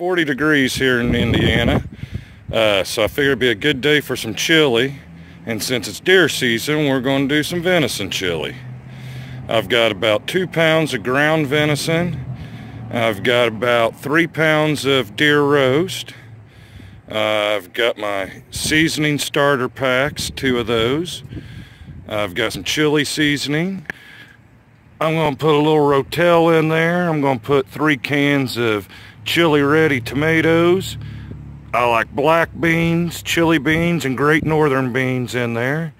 40 degrees here in Indiana. Uh, so I figured it'd be a good day for some chili. And since it's deer season, we're going to do some venison chili. I've got about two pounds of ground venison. I've got about three pounds of deer roast. Uh, I've got my seasoning starter packs, two of those. I've got some chili seasoning. I'm going to put a little Rotel in there. I'm going to put three cans of chili ready tomatoes. I like black beans, chili beans, and great northern beans in there.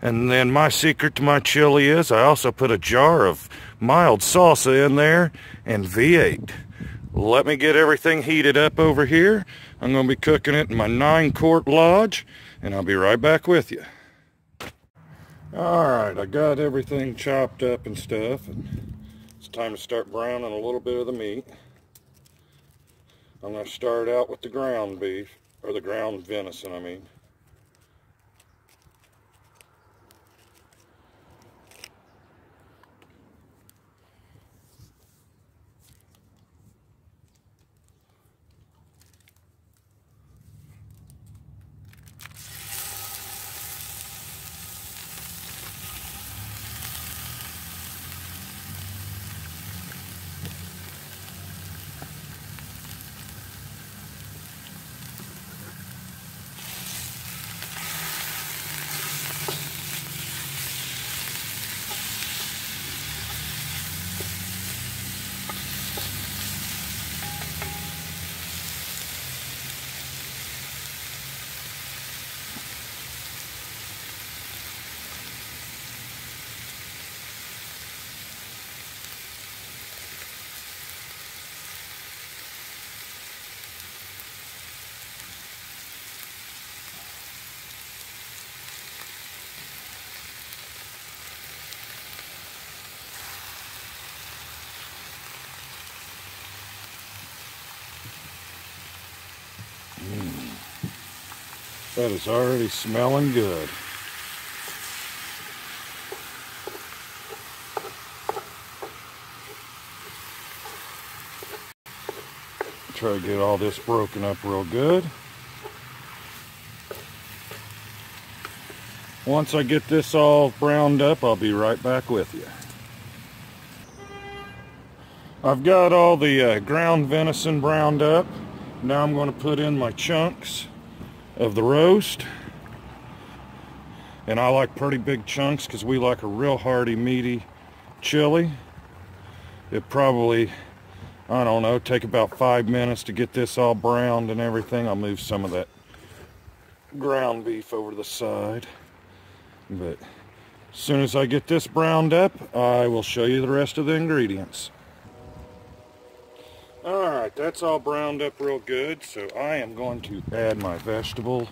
And then my secret to my chili is I also put a jar of mild salsa in there and V8. Let me get everything heated up over here. I'm going to be cooking it in my nine quart lodge and I'll be right back with you. Alright, I got everything chopped up and stuff and it's time to start browning a little bit of the meat. I'm going to start out with the ground beef, or the ground venison I mean. That is already smelling good. Try to get all this broken up real good. Once I get this all browned up, I'll be right back with you. I've got all the uh, ground venison browned up. Now I'm going to put in my chunks of the roast. And I like pretty big chunks because we like a real hearty, meaty chili. It probably, I don't know, take about five minutes to get this all browned and everything. I'll move some of that ground beef over to the side. But as soon as I get this browned up, I will show you the rest of the ingredients. Alright, that's all browned up real good, so I am going to add my vegetable,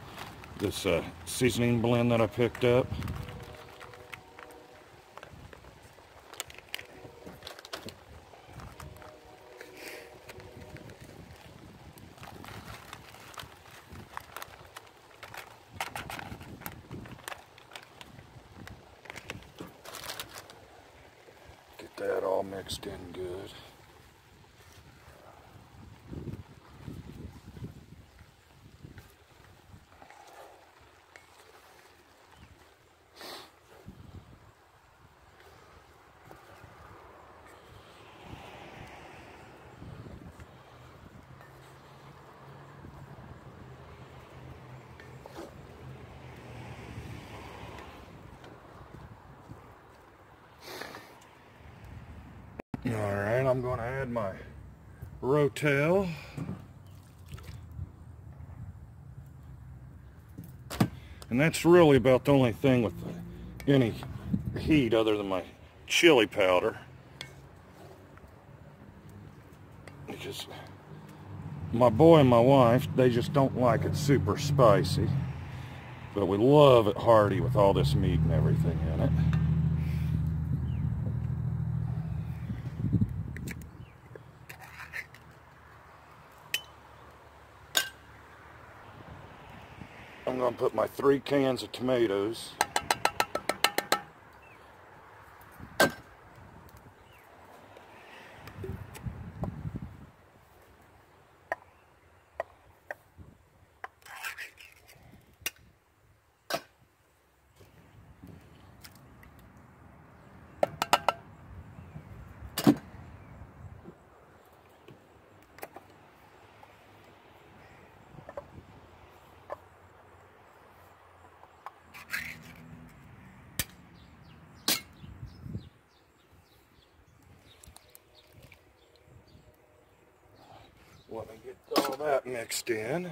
this uh, seasoning blend that I picked up. Get that all mixed in good. All right, I'm going to add my Rotel. And that's really about the only thing with any heat other than my chili powder. Because my boy and my wife, they just don't like it super spicy. But we love it hearty with all this meat and everything in it. I'm going to put my three cans of tomatoes. Let me get all that mixed in.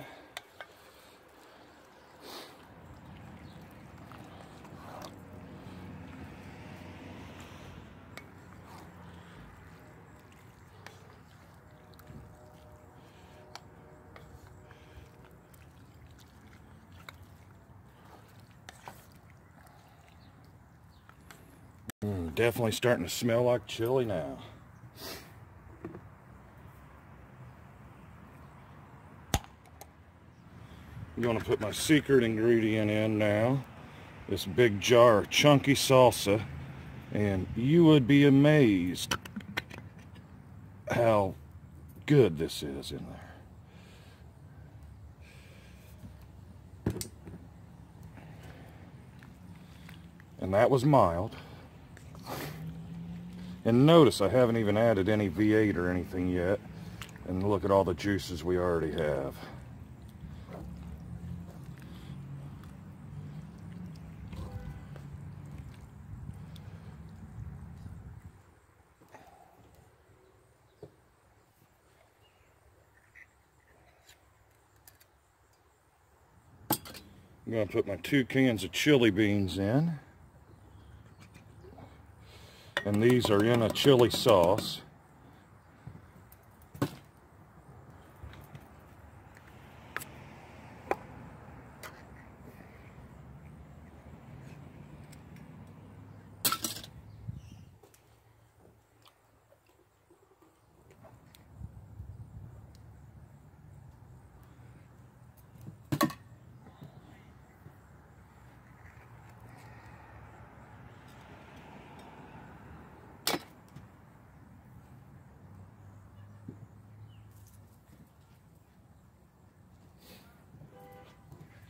Mm, definitely starting to smell like chili now. I'm going to put my secret ingredient in now. This big jar of chunky salsa. And you would be amazed how good this is in there. And that was mild. And notice I haven't even added any V8 or anything yet. And look at all the juices we already have. I'm going to put my two cans of chili beans in. And these are in a chili sauce.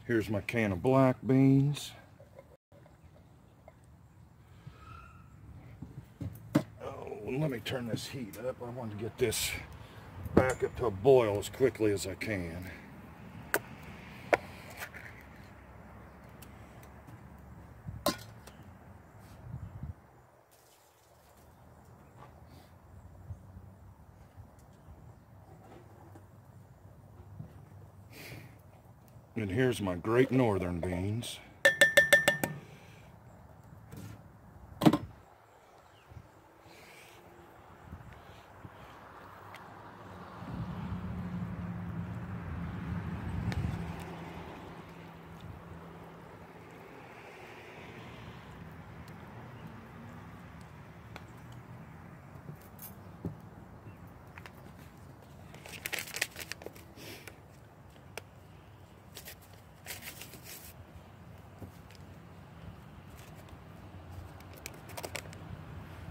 Here's my can of black beans. Oh, let me turn this heat up. I want to get this back up to a boil as quickly as I can. And here's my great northern beans.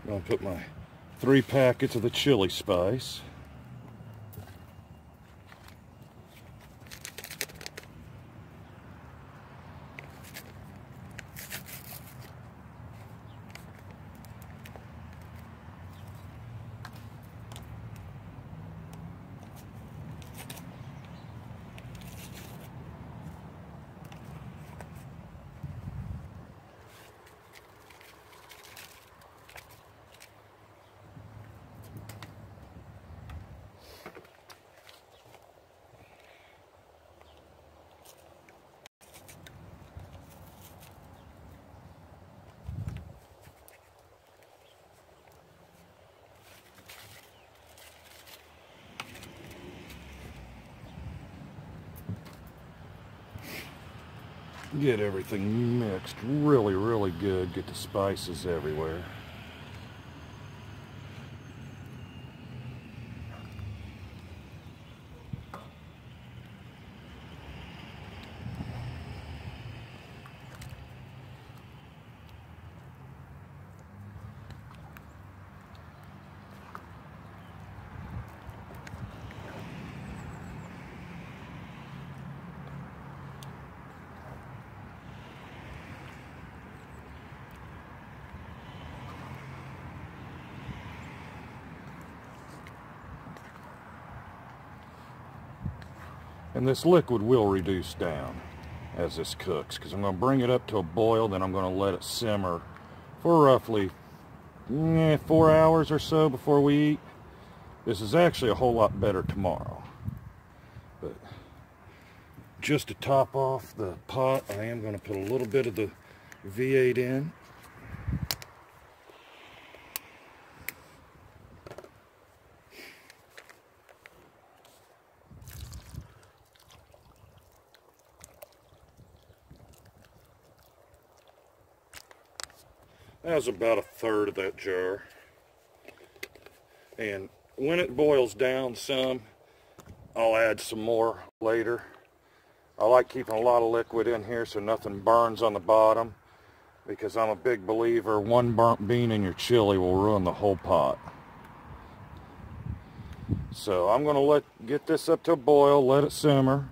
I'm gonna put my three packets of the chili spice. Get everything mixed really, really good. Get the spices everywhere. And this liquid will reduce down as this cooks because I'm going to bring it up to a boil, then I'm going to let it simmer for roughly eh, four hours or so before we eat. This is actually a whole lot better tomorrow. But just to top off the pot, I am going to put a little bit of the V8 in. Was about a third of that jar. And when it boils down some, I'll add some more later. I like keeping a lot of liquid in here so nothing burns on the bottom because I'm a big believer one burnt bean in your chili will ruin the whole pot. So I'm going to let get this up to a boil, let it simmer,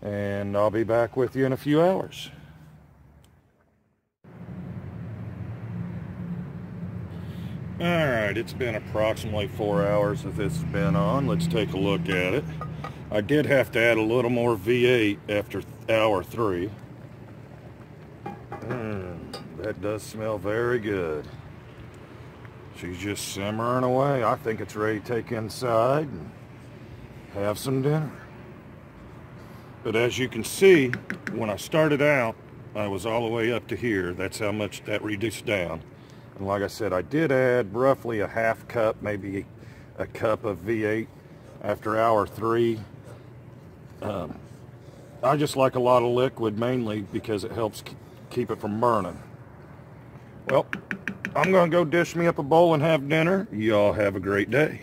and I'll be back with you in a few hours. Alright, it's been approximately four hours that this has been on. Let's take a look at it. I did have to add a little more V8 after hour three. Mm, that does smell very good. She's just simmering away. I think it's ready to take inside and have some dinner. But as you can see, when I started out, I was all the way up to here. That's how much that reduced down. And like I said, I did add roughly a half cup, maybe a cup of V8 after hour three. Um, I just like a lot of liquid mainly because it helps keep it from burning. Well, I'm going to go dish me up a bowl and have dinner. Y'all have a great day.